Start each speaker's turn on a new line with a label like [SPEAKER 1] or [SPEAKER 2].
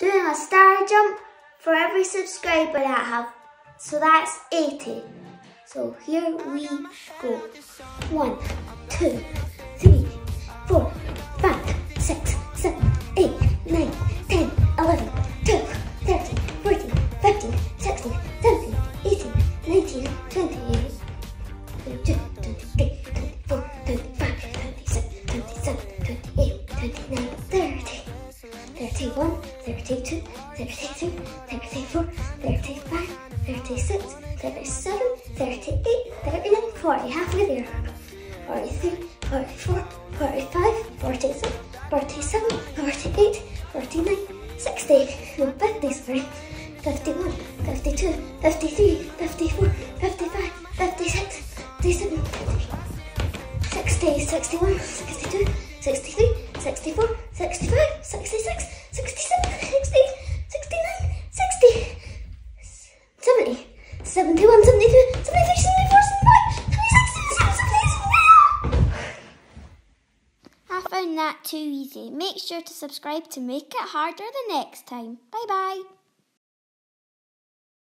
[SPEAKER 1] doing a star jump for every subscriber that I have. So that's 80. So here we go. One, two, 31, 32, 33, 34, 35, 36, 37, 38, 39, 40. Halfway there. 43, 44, 45, 46, 47, 48, 49, 60, no, 50, sorry. 51, 52, 53, 54, 55, 56, 57, 60, 61, 62, 63, 64, 71, 72, 73, 74, 75, 76, 77, 78.
[SPEAKER 2] I found that too easy. Make sure to subscribe to make it harder the next time. Bye bye.